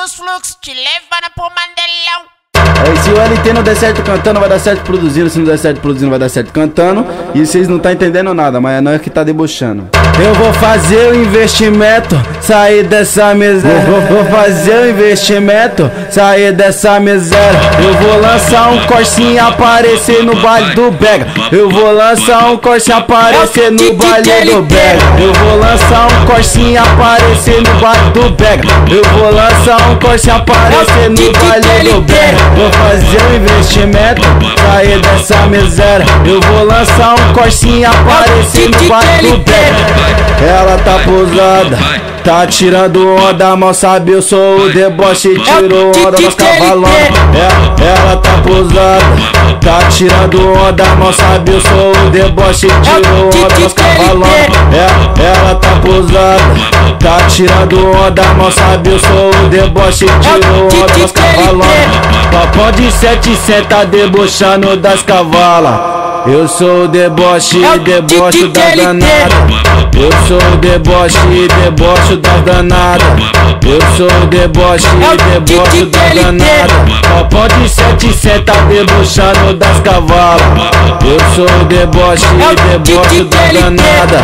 dos fluxos, te levando pro Mandelão. Aí se o LT não der certo cantando, vai dar certo produzindo. Se não der certo produzindo, vai dar certo cantando. E vocês não tá entendendo nada, mas é nós que tá debochando. Eu vou fazer o investimento, sair dessa miséria. Vou, vou fazer o investimento, sair dessa miséria. Eu vou lançar um corsinho aparecer no baile do Bega. Eu vou lançar um corsinho aparecer no baile do Bega. Eu vou lançar um corsinho aparecer no baile do Bega. Eu vou lançar um corsinho aparecer no baile do Bega vou fazer um investimento, sair dessa miséria. Eu vou lançar um corsinho aparecer no baile do Ela tá posada, tá tirando onda, mal sabe eu sou o deboche, tirou onda nos cavalão. É, ela tá posada, tá tirando onda, mal sabe eu sou o deboche, tirou onda nos cavalão. É, ela tá posada, tá tirando onda, mal sabe eu sou o deboche, tirou onda nos cavalão. Papão de sete senta debochando das cavalas. Eu sou o deboche, é deboche da danada. Eu sou o deboche, deboche da danada. Eu sou o deboche, é deboche da danada. Papão de sete senta debochando das cavalas. Eu sou o deboche, é deboche da danada.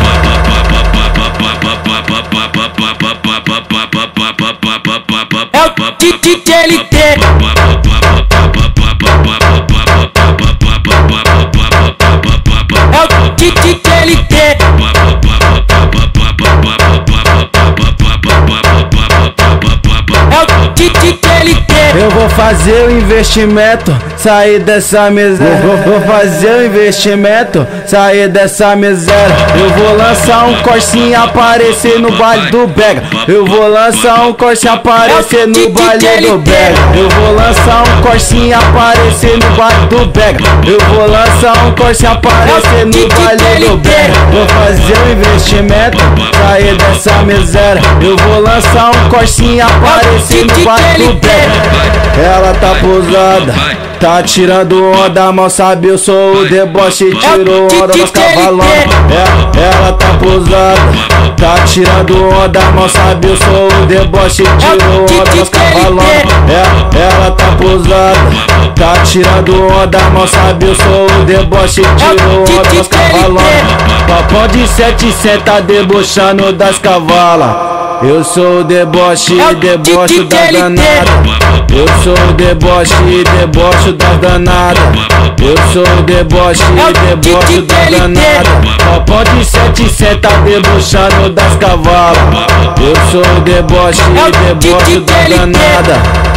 É o TLT. Eu vou fazer o investimento, sair dessa miséria. Vou, vou fazer o investimento, sair dessa miséria. Eu vou lançar um corsinho aparecer no baile do Bega. Eu vou lançar um corsinho aparecer no baile do Bega. Eu vou lançar um corsinho aparecer no baile do Bega. Eu vou lançar um corsinho aparecer no baile do Bega. Vou fazer o investimento, sair dessa miséria. Eu vou lançar um corsinho aparecer no baile do Bega. Ela tá posada, tá tirando onda, mal sabe eu sou o deboche, tirou onda nos cavalão. É, ela tá posada, tá tirando onda, mal sabe eu sou o deboche, tirou onda nos cavalão. É, ela tá posada, tá tirando onda, mal sabe eu sou o deboche, tirou onda nos cavalão. Papão de sete senta debochando das cavalas. Eu sou o deboche, é deboche da danada. Eu sou o deboche, deboche da danada. Eu sou o deboche, é deboche da danada. Papão de sete senta debochando das cavalas. Eu sou o deboche, é deboche da danada.